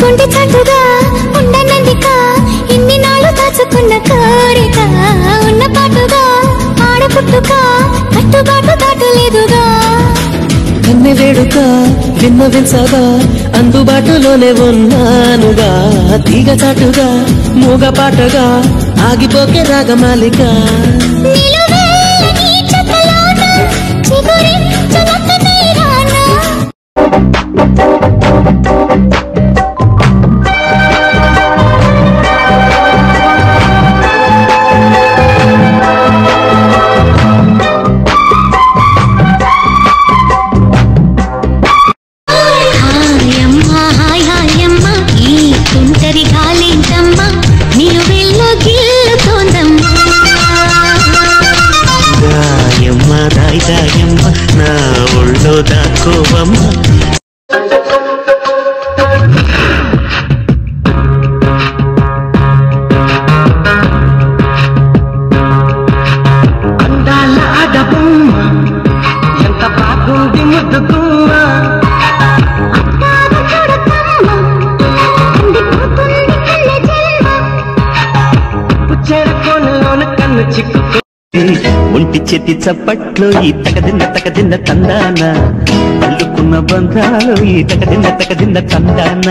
గుండె చటుగా ఉండనందిక ఇన్ని నాళ్ళు దాచుకున్న కోరిక. ఉన్న పాటుగా ఆడపుట్టుక కట్టుబాటు దాటలేదుగా. కన్నె వేడుక విన్న వింసగా అందుబాటులోనే ఉన్నానుగా. తీగ చాటుగా మూగ పాటగా ఆగిపోకే రాగమాలిక. దాయమ్మ నా ఒళ్ళో దాక్కోవమ్మ. చిక్కు ఒంటి చేతి చప్పట్లో ఈ తగదిన్న తగదిన్న తందాన? అల్లుకున్న బంధాలు ఈ తగదిన్న తగదిన్న తందాన?